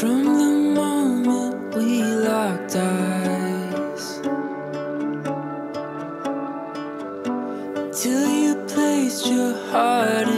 From the moment we locked eyes. Till you placed your heart